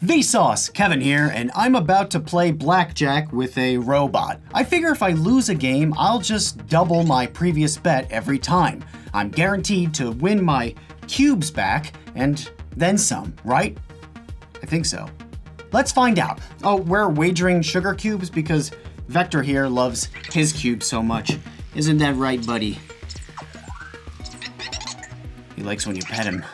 Vsauce, Kevin here, and I'm about to play blackjack with a robot. I figure if I lose a game, I'll just double my previous bet every time. I'm guaranteed to win my cubes back and then some, right? I think so. Let's find out. Oh, we're wagering sugar cubes because Vector here loves his cubes so much. Isn't that right, buddy? He likes when you pet him.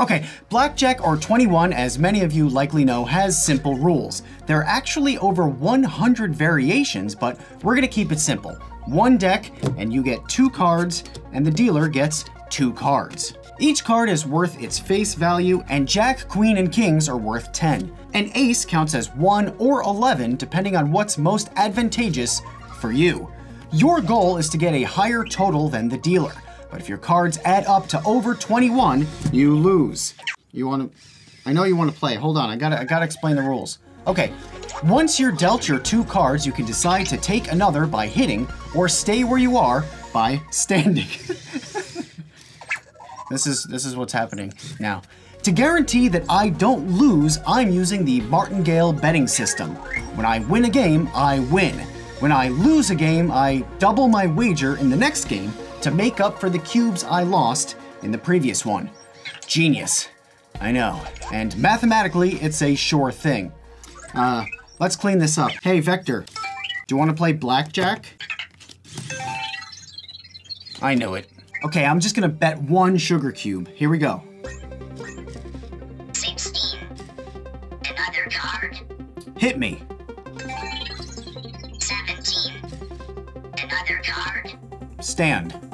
Okay, Blackjack or 21, as many of you likely know, has simple rules. There are actually over 100 variations, but we're gonna keep it simple. One deck, and you get two cards, and the dealer gets two cards. Each card is worth its face value, and Jack, Queen, and Kings are worth 10. An ace counts as 1 or 11, depending on what's most advantageous for you. Your goal is to get a higher total than the dealer. But if your cards add up to over 21, you lose. You want to... I know you want to play. Hold on, I gotta, I gotta explain the rules. Okay, once you're dealt your two cards, you can decide to take another by hitting, or stay where you are by standing. this is this is what's happening now. To guarantee that I don't lose, I'm using the Martingale betting system. When I win a game, I win. When I lose a game, I double my wager in the next game to make up for the cubes I lost in the previous one. Genius. I know. And mathematically, it's a sure thing. Uh, let's clean this up. Hey, Vector, do you want to play blackjack? I know it. Okay, I'm just gonna bet one sugar cube. Here we go. 16. Another card. Hit me. 17. Another card. Stand.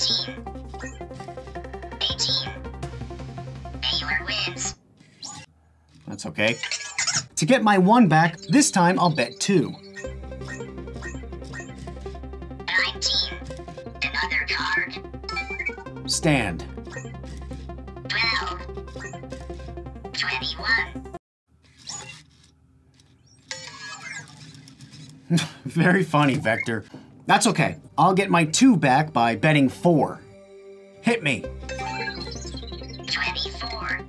14. 18. Dealer wins. That's okay. To get my one back, this time I'll bet two. 19. Another card. Stand. 12. 21. Very funny, Vector. That's okay. I'll get my two back by betting four. Hit me. 24.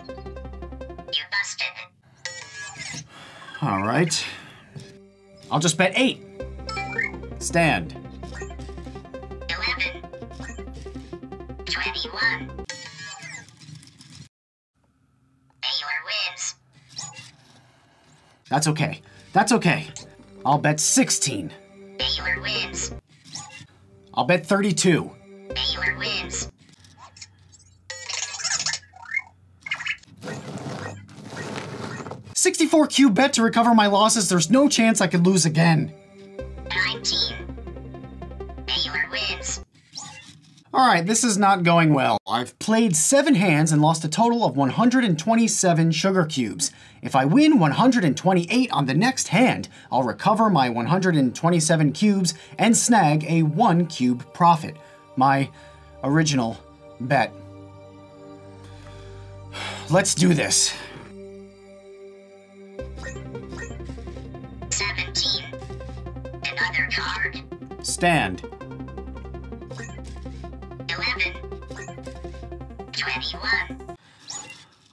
You busted. All right. I'll just bet eight. Stand. 11. 21. Dealer wins. That's okay. That's okay. I'll bet 16. Dealer wins. I'll bet 32. Dealer wins. Sixty-four cube bet to recover my losses. There's no chance I could lose again. 19. All right, this is not going well. I've played seven hands and lost a total of 127 sugar cubes. If I win 128 on the next hand, I'll recover my 127 cubes and snag a one cube profit. My original bet. Let's do this. 17. Another card. Stand. 21.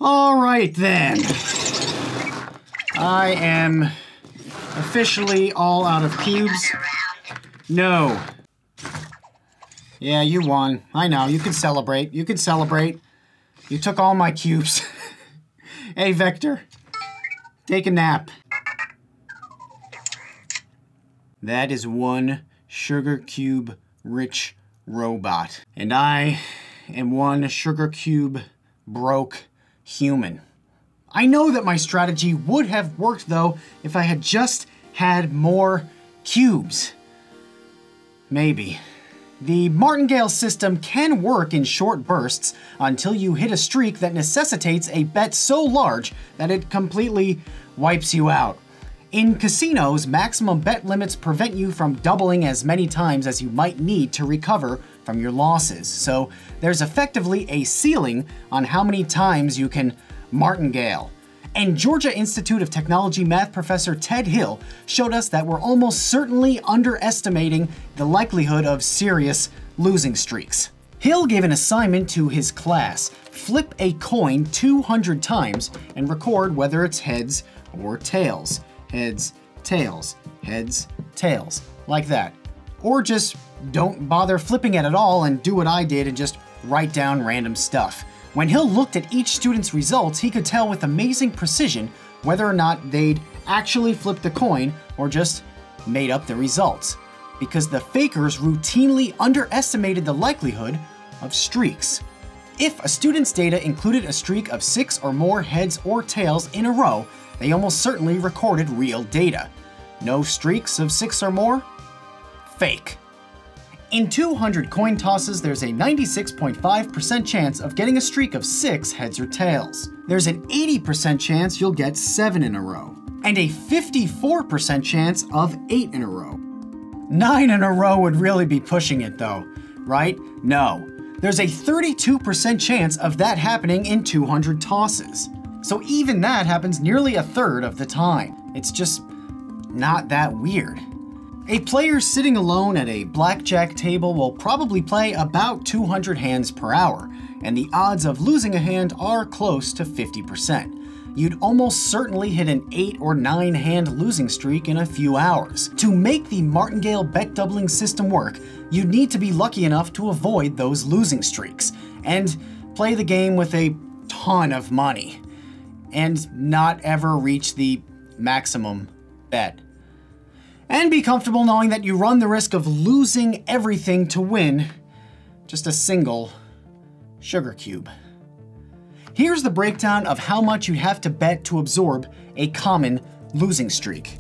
All right then. I am officially all out of cubes. No. Yeah, you won. I know. You can celebrate. You can celebrate. You took all my cubes. hey, Vector. Take a nap. That is one sugar cube rich robot. And I am one sugar cube broke human. I know that my strategy would have worked though if I had just had more cubes. Maybe. The Martingale system can work in short bursts until you hit a streak that necessitates a bet so large that it completely wipes you out. In casinos, maximum bet limits prevent you from doubling as many times as you might need to recover from your losses. So there's effectively a ceiling on how many times you can martingale. And Georgia Institute of Technology math professor Ted Hill showed us that we're almost certainly underestimating the likelihood of serious losing streaks. Hill gave an assignment to his class flip a coin 200 times and record whether it's heads or tails. Heads, tails, heads, tails, like that. Or just don't bother flipping it at all and do what I did and just write down random stuff. When Hill looked at each student's results, he could tell with amazing precision whether or not they'd actually flipped the coin or just made up the results. Because the fakers routinely underestimated the likelihood of streaks. If a student's data included a streak of six or more heads or tails in a row, they almost certainly recorded real data. No streaks of six or more? Fake. In 200 coin tosses, there's a 96.5% chance of getting a streak of six heads or tails. There's an 80% chance you'll get seven in a row, and a 54% chance of eight in a row. Nine in a row would really be pushing it though, right? No. There's a 32% chance of that happening in 200 tosses. So even that happens nearly a third of the time. It's just not that weird. A player sitting alone at a blackjack table will probably play about 200 hands per hour, and the odds of losing a hand are close to 50%. You'd almost certainly hit an 8 or 9 hand losing streak in a few hours. To make the martingale bet doubling system work, you'd need to be lucky enough to avoid those losing streaks, and play the game with a ton of money, and not ever reach the maximum bet and be comfortable knowing that you run the risk of losing everything to win just a single sugar cube. Here's the breakdown of how much you'd have to bet to absorb a common losing streak.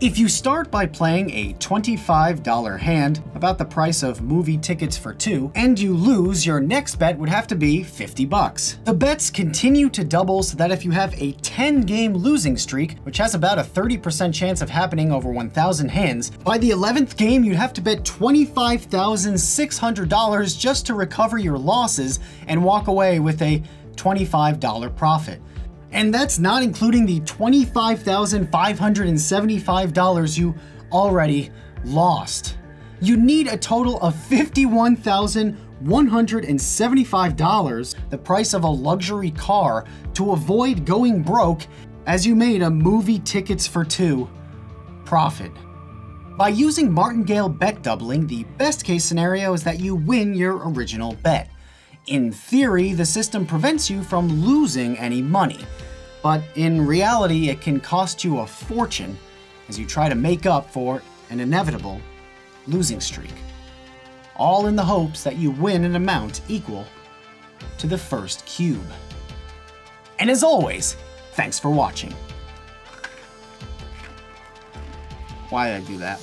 If you start by playing a $25 hand, about the price of movie tickets for two, and you lose, your next bet would have to be 50 bucks. The bets continue to double so that if you have a 10 game losing streak, which has about a 30% chance of happening over 1,000 hands, by the 11th game you'd have to bet $25,600 just to recover your losses and walk away with a $25 profit. And that's not including the $25,575 you already lost. You need a total of $51,175, the price of a luxury car, to avoid going broke as you made a movie tickets for two profit. By using martingale bet doubling, the best case scenario is that you win your original bet. In theory, the system prevents you from losing any money, but in reality, it can cost you a fortune as you try to make up for an inevitable losing streak. All in the hopes that you win an amount equal to the first cube. And as always, thanks for watching. Why did I do that?